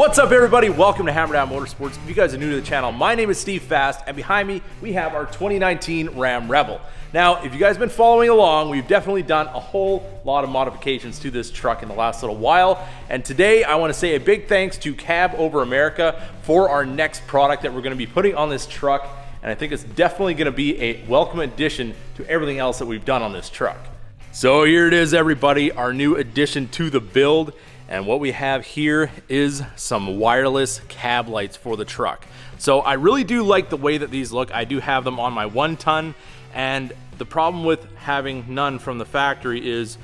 What's up everybody? Welcome to Hammerdown Motorsports. If you guys are new to the channel, my name is Steve Fast and behind me we have our 2019 Ram Rebel. Now, if you guys have been following along, we've definitely done a whole lot of modifications to this truck in the last little while. And today I wanna say a big thanks to Cab Over America for our next product that we're gonna be putting on this truck. And I think it's definitely gonna be a welcome addition to everything else that we've done on this truck. So here it is everybody, our new addition to the build. And what we have here is some wireless cab lights for the truck. So I really do like the way that these look. I do have them on my one ton and the problem with having none from the factory is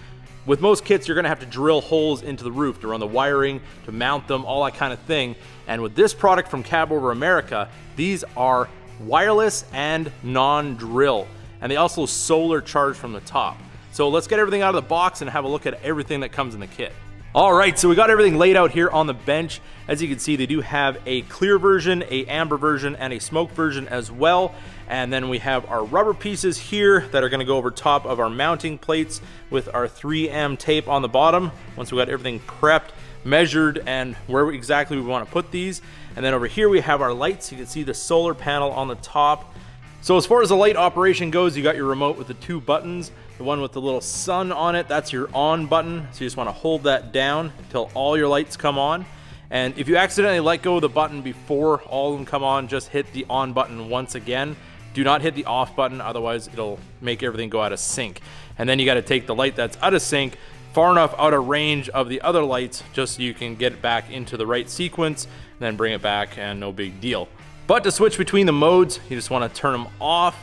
with most kits, you're gonna have to drill holes into the roof to run the wiring, to mount them, all that kind of thing. And with this product from Cab Over America, these are wireless and non-drill. And they also solar charge from the top. So let's get everything out of the box and have a look at everything that comes in the kit. All right, so we got everything laid out here on the bench. As you can see, they do have a clear version, a amber version, and a smoke version as well. And then we have our rubber pieces here that are gonna go over top of our mounting plates with our 3M tape on the bottom. Once we got everything prepped, measured, and where exactly we wanna put these. And then over here we have our lights. You can see the solar panel on the top. So as far as the light operation goes, you got your remote with the two buttons. The one with the little sun on it, that's your on button. So you just wanna hold that down until all your lights come on. And if you accidentally let go of the button before all of them come on, just hit the on button once again. Do not hit the off button, otherwise it'll make everything go out of sync. And then you gotta take the light that's out of sync far enough out of range of the other lights just so you can get it back into the right sequence, then bring it back and no big deal. But to switch between the modes, you just wanna turn them off,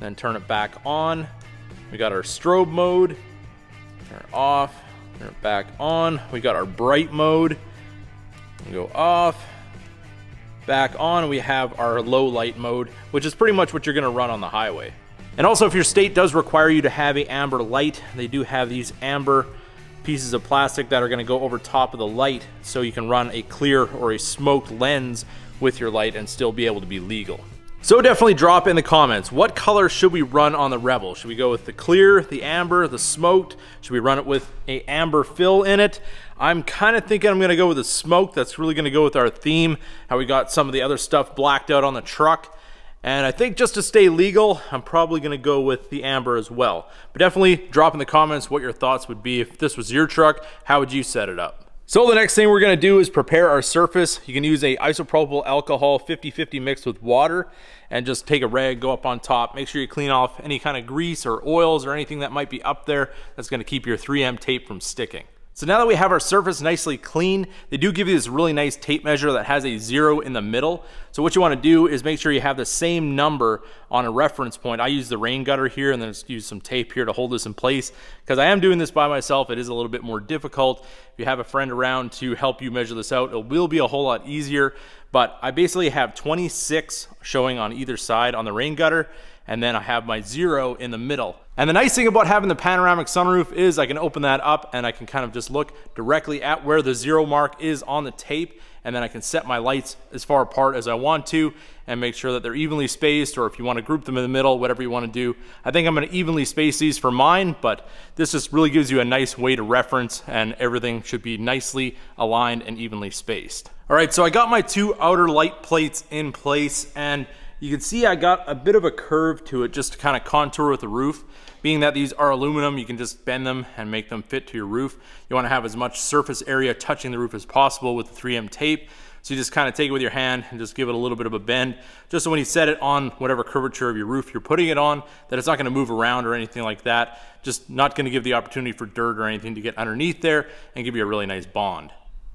then turn it back on, we got our strobe mode, turn it off, turn it back on. We got our bright mode, we go off, back on. We have our low light mode, which is pretty much what you're gonna run on the highway. And also if your state does require you to have a amber light, they do have these amber pieces of plastic that are gonna go over top of the light so you can run a clear or a smoked lens with your light and still be able to be legal. So definitely drop in the comments, what color should we run on the Rebel? Should we go with the clear, the amber, the smoked? Should we run it with a amber fill in it? I'm kind of thinking I'm gonna go with the smoke. That's really gonna go with our theme, how we got some of the other stuff blacked out on the truck. And I think just to stay legal, I'm probably gonna go with the amber as well. But definitely drop in the comments what your thoughts would be if this was your truck, how would you set it up? So the next thing we're gonna do is prepare our surface. You can use a isopropyl alcohol 50-50 mixed with water and just take a rag, go up on top. Make sure you clean off any kind of grease or oils or anything that might be up there that's gonna keep your 3M tape from sticking. So now that we have our surface nicely clean, they do give you this really nice tape measure that has a zero in the middle. So what you wanna do is make sure you have the same number on a reference point. I use the rain gutter here and then just use some tape here to hold this in place. Because I am doing this by myself, it is a little bit more difficult. If you have a friend around to help you measure this out, it will be a whole lot easier. But I basically have 26 showing on either side on the rain gutter and then I have my zero in the middle. And the nice thing about having the panoramic sunroof is I can open that up and I can kind of just look directly at where the zero mark is on the tape and then I can set my lights as far apart as I want to and make sure that they're evenly spaced or if you want to group them in the middle, whatever you want to do. I think I'm going to evenly space these for mine, but this just really gives you a nice way to reference and everything should be nicely aligned and evenly spaced. All right, so I got my two outer light plates in place and you can see I got a bit of a curve to it just to kind of contour with the roof. Being that these are aluminum, you can just bend them and make them fit to your roof. You wanna have as much surface area touching the roof as possible with the 3M tape. So you just kind of take it with your hand and just give it a little bit of a bend, just so when you set it on whatever curvature of your roof you're putting it on, that it's not gonna move around or anything like that. Just not gonna give the opportunity for dirt or anything to get underneath there and give you a really nice bond.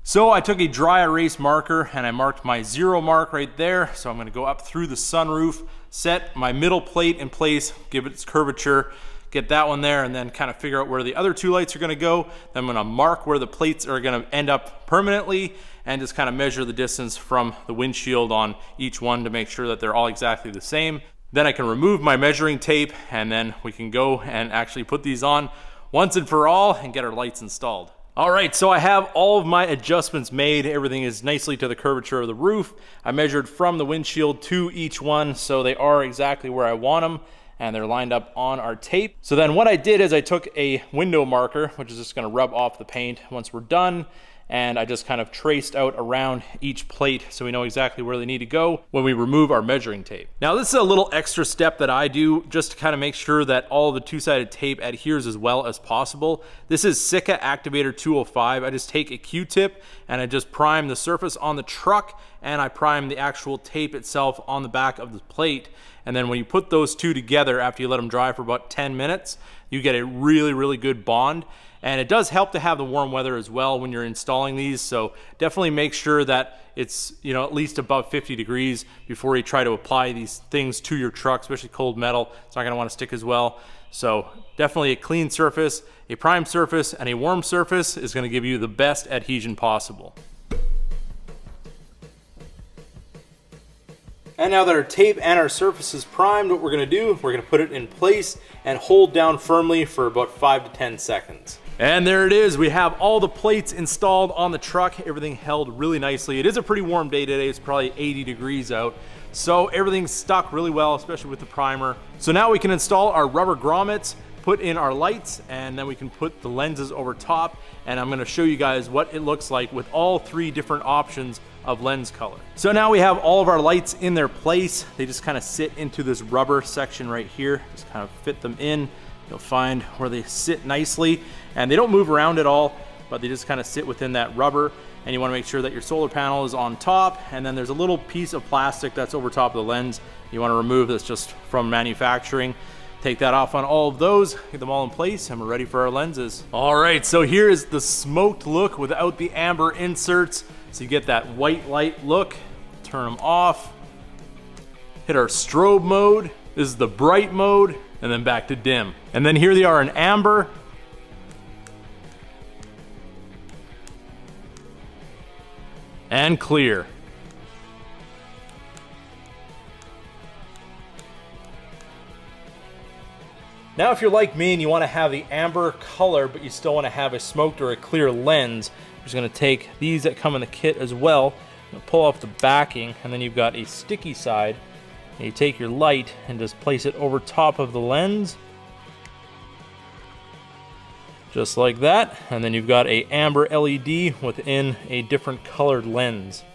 So I took a dry erase marker and I marked my zero mark right there. So I'm gonna go up through the sunroof, set my middle plate in place, give it its curvature, get that one there and then kind of figure out where the other two lights are gonna go. Then I'm gonna mark where the plates are gonna end up permanently and just kind of measure the distance from the windshield on each one to make sure that they're all exactly the same. Then I can remove my measuring tape and then we can go and actually put these on once and for all and get our lights installed. All right, so I have all of my adjustments made. Everything is nicely to the curvature of the roof. I measured from the windshield to each one, so they are exactly where I want them and they're lined up on our tape. So then what I did is I took a window marker, which is just gonna rub off the paint once we're done, and I just kind of traced out around each plate so we know exactly where they need to go when we remove our measuring tape. Now this is a little extra step that I do just to kind of make sure that all the two-sided tape adheres as well as possible. This is Sika Activator 205. I just take a Q-tip and I just prime the surface on the truck and I prime the actual tape itself on the back of the plate. And then when you put those two together after you let them dry for about 10 minutes, you get a really, really good bond. And it does help to have the warm weather as well when you're installing these. So definitely make sure that it's you know at least above 50 degrees before you try to apply these things to your truck, especially cold metal. It's not gonna wanna stick as well. So definitely a clean surface, a prime surface, and a warm surface is gonna give you the best adhesion possible. And now that our tape and our surface is primed, what we're gonna do, we're gonna put it in place and hold down firmly for about five to 10 seconds. And there it is. We have all the plates installed on the truck. Everything held really nicely. It is a pretty warm day today. It's probably 80 degrees out. So everything's stuck really well, especially with the primer. So now we can install our rubber grommets, put in our lights, and then we can put the lenses over top. And I'm gonna show you guys what it looks like with all three different options of lens color. So now we have all of our lights in their place. They just kind of sit into this rubber section right here. Just kind of fit them in. You'll find where they sit nicely and they don't move around at all, but they just kind of sit within that rubber and you want to make sure that your solar panel is on top and then there's a little piece of plastic that's over top of the lens you want to remove that's just from manufacturing take that off on all of those get them all in place and we're ready for our lenses all right so here is the smoked look without the amber inserts so you get that white light look turn them off hit our strobe mode this is the bright mode and then back to dim. And then here they are in amber. And clear. Now if you're like me and you want to have the amber color but you still want to have a smoked or a clear lens, I'm just going to take these that come in the kit as well, pull off the backing and then you've got a sticky side you take your light and just place it over top of the lens. Just like that. And then you've got a amber LED within a different colored lens.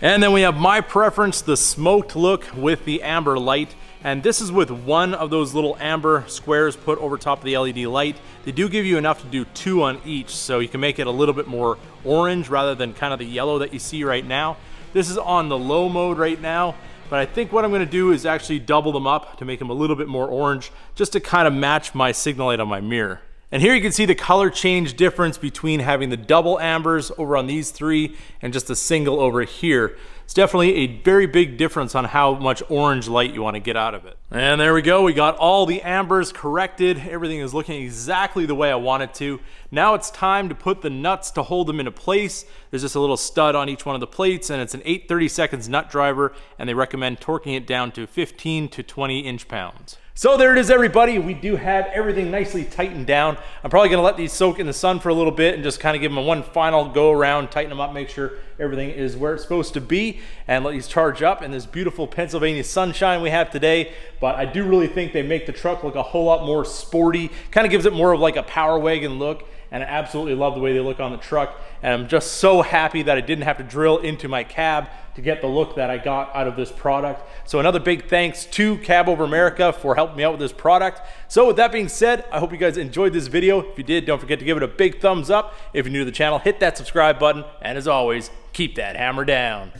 And then we have my preference, the smoked look with the amber light. And this is with one of those little amber squares put over top of the LED light. They do give you enough to do two on each, so you can make it a little bit more orange rather than kind of the yellow that you see right now. This is on the low mode right now. But I think what I'm gonna do is actually double them up to make them a little bit more orange, just to kind of match my signal light on my mirror. And here you can see the color change difference between having the double ambers over on these three and just a single over here. It's definitely a very big difference on how much orange light you want to get out of it. And there we go. We got all the ambers corrected. Everything is looking exactly the way I want it to. Now it's time to put the nuts to hold them into place. There's just a little stud on each one of the plates and it's an 830 seconds nut driver and they recommend torquing it down to 15 to 20 inch pounds. So there it is everybody. We do have everything nicely tightened down. I'm probably gonna let these soak in the sun for a little bit and just kind of give them a one final go around, tighten them up, make sure everything is where it's supposed to be and let these charge up in this beautiful Pennsylvania sunshine we have today. But I do really think they make the truck look a whole lot more sporty, kind of gives it more of like a power wagon look and I absolutely love the way they look on the truck. And I'm just so happy that I didn't have to drill into my cab to get the look that I got out of this product. So another big thanks to Cab Over America for helping me out with this product. So with that being said, I hope you guys enjoyed this video. If you did, don't forget to give it a big thumbs up. If you're new to the channel, hit that subscribe button. And as always, keep that hammer down.